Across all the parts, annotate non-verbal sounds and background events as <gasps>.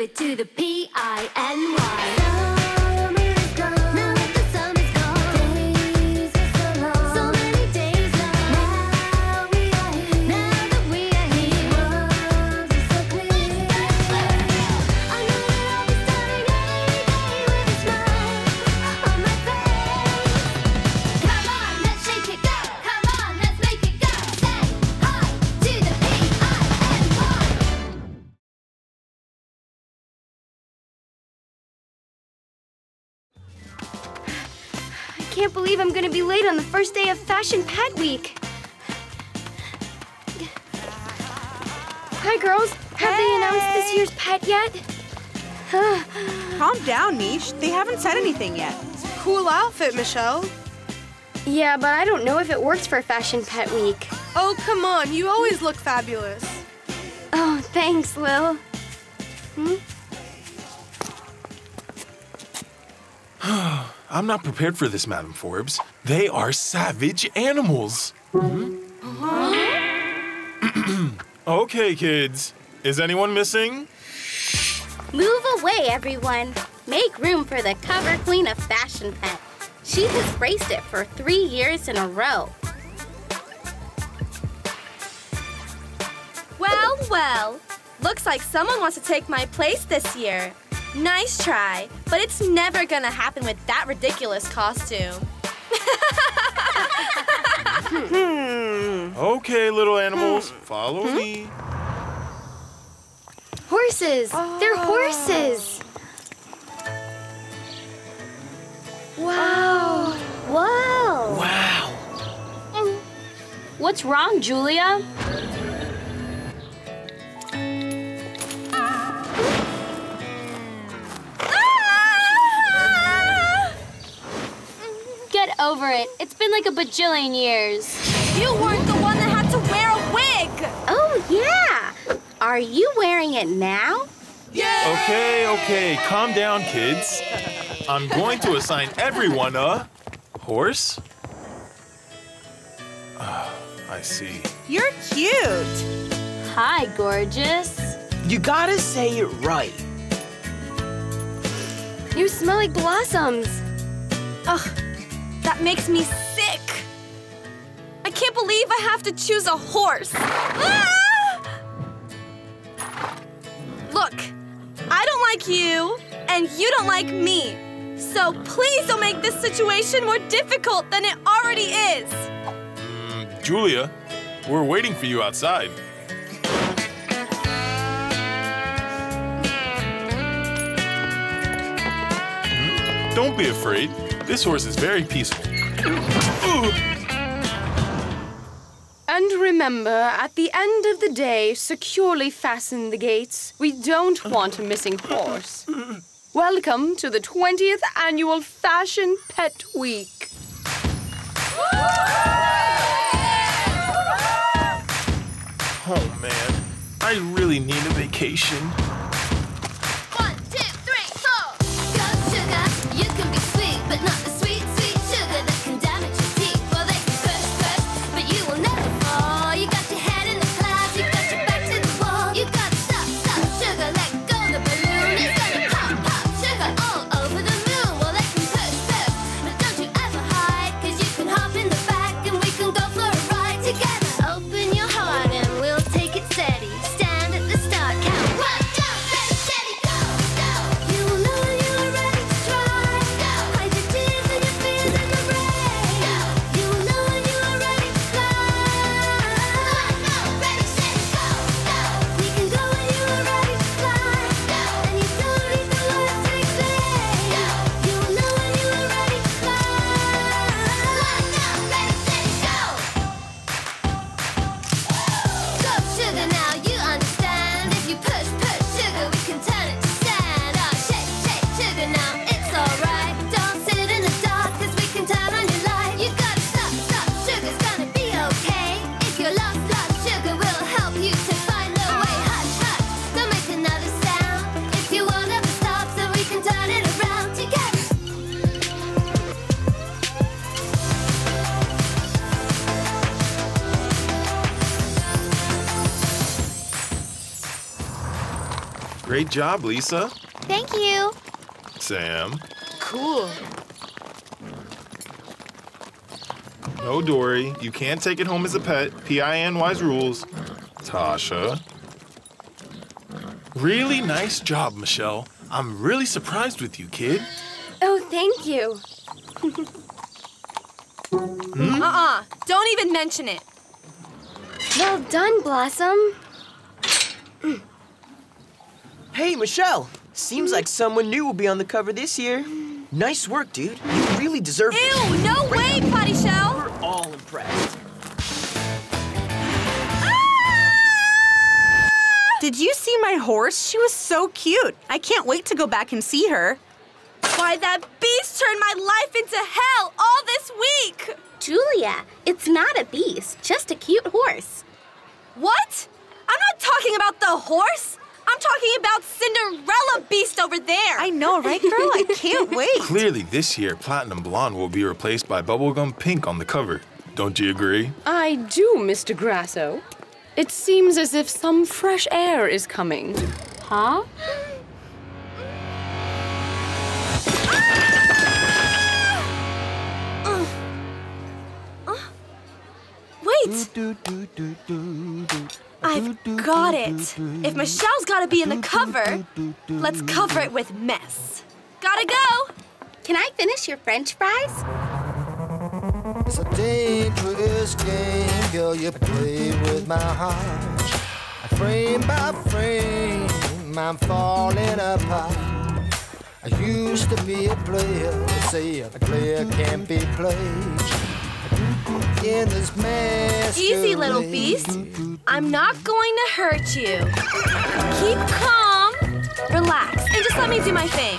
it to the P-I-N-Y. Can't believe I'm gonna be late on the first day of Fashion Pet Week. Hi, girls. Have they announced this year's pet yet? Calm down, Mish. They haven't said anything yet. Cool outfit, Michelle. yeah, but I don't know if it works for Fashion Pet Week. Oh, come on. You always look fabulous. Oh, thanks, Lil. I'm not prepared for this, Madam Forbes. They are savage animals. <clears throat> okay, kids. Is anyone missing? Move away, everyone. Make room for the cover queen of Fashion Pet. She has raced it for three years in a row. Well, well. Looks like someone wants to take my place this year. Nice try, but it's never gonna happen with that ridiculous costume. Hmm. Okay, little animals, hmm. follow hmm? me. Horses! They're oh. horses! Wow! Whoa! Wow. What's wrong, Julia? Over it. It's been like a bajillion years. You weren't the one that had to wear a wig! Oh, yeah. Are you wearing it now? Yeah! Okay, okay, calm down, kids. I'm going to assign everyone a horse. Ah, I see. You're cute. Hi, gorgeous. You gotta say it right. You smell like blossoms. Ugh, that makes me sick. I can't believe I have to choose a horse. Ah! Look, I don't like you, and you don't like me. So please don't make this situation more difficult than it already is. Julia, we're waiting for you outside. Hmm? Don't be afraid. This horse is very peaceful. And remember, at the end of the day, securely fasten the gates. We don't want a missing horse. Welcome to the 20th annual Fashion Pet Week. Oh man, I really need a vacation. Great job, Lisa. Thank you. Sam. Cool. No, Dory. You can't take it home as a pet. PINY's rules. Tasha. Really nice job, Michelle. I'm really surprised with you, kid. Oh, thank you. Hmm? Uh-uh. Don't even mention it. Well done, Blossom. Hey, Michelle. Seems like someone new will be on the cover this year. Nice work, dude. You really deserve it. Ew, no way, Potty Shell. We're all impressed. Ah! Did you see my horse? She was so cute. I can't wait to go back and see her. Why, that beast turned my life into hell all this week. Julia, it's not a beast, just a cute horse. What? I'm not talking about the horse. I'm talking about Cinderella Beast over there. I know, right, girl? I <laughs> can't wait. Clearly, this year, Platinum Blonde will be replaced by Bubblegum Pink on the cover. Don't you agree? I do, Mr. Grasso. It seems as if some fresh air is coming. Huh? Wait. I've got it. If Michelle's gotta be in the cover, let's cover it with mess. Gotta go. Can I finish your french fries? It's a dangerous game, girl. You play with my heart. Frame by frame, I'm falling apart. I used to be a player, they say a player can't be played. In this mess. Easy, little beast. I'm not going to hurt you. Keep calm, relax, and just let me do my thing.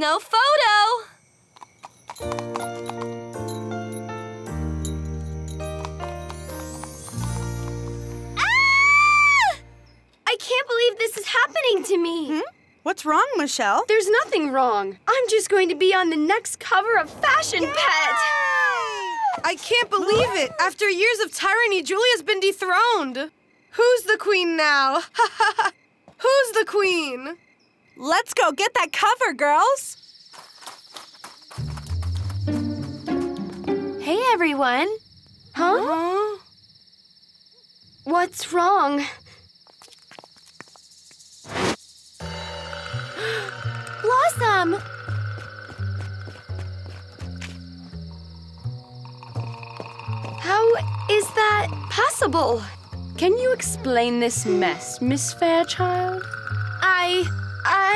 No photo. Ah! I can't believe this is happening to me. What's wrong, Michelle? There's nothing wrong. I'm just going to be on the next cover of Fashion Pet. I can't believe it. After years of tyranny, Julia's been dethroned. Who's the queen now? <laughs> Who's the queen? Let's go get that cover, girls. Hey, everyone. Huh? What's wrong? <gasps> Blossom! How is that possible? Can you explain this mess, Miss Fairchild? I.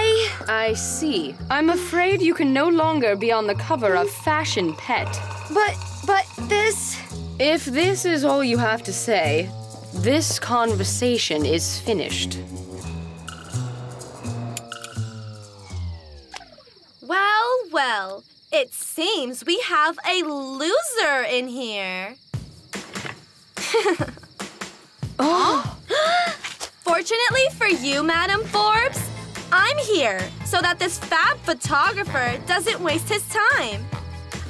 I. I see. I'm afraid you can no longer be on the cover of Fashion Pet. But. But this. If this is all you have to say, this conversation is finished. Well, well, it seems we have a loser in here. <gasps> Oh, <gasps> Fortunately for you, Madam Forbes, I'm here so that this fab photographer doesn't waste his time.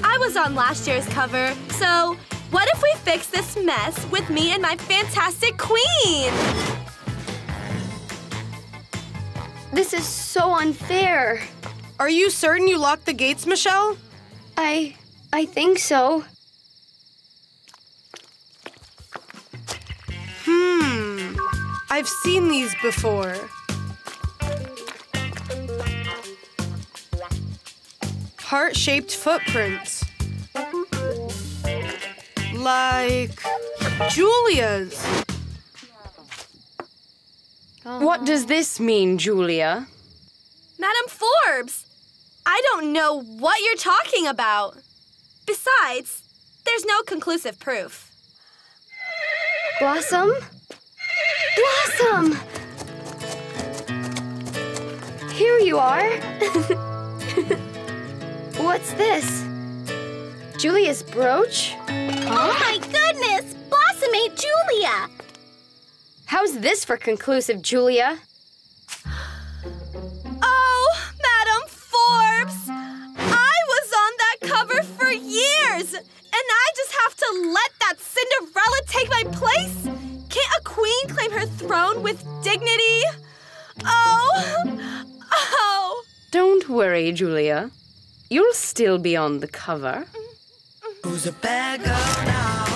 I was on last year's cover, so what if we fix this mess with me and my fantastic queen? This is so unfair. Are you certain you locked the gates, Michelle? I. I think so. Hmm. I've seen these before. Heart shaped footprints. Like Julia's. what does this mean, Julia? Madam Forbes, I don't know what you're talking about. Besides, there's no conclusive proof. Blossom? Blossom! Here you are. <laughs> What's this? Julia's brooch? Oh my goodness! Blossom ate Julia! How's this for conclusive, Julia? Oh, Madam Forbes! I was on that cover for years, and I just have to let that Cinderella take my place? Can't a queen claim her throne with dignity? Oh, oh. Don't worry, Julia. You'll still be on the cover. Who's a bad girl now?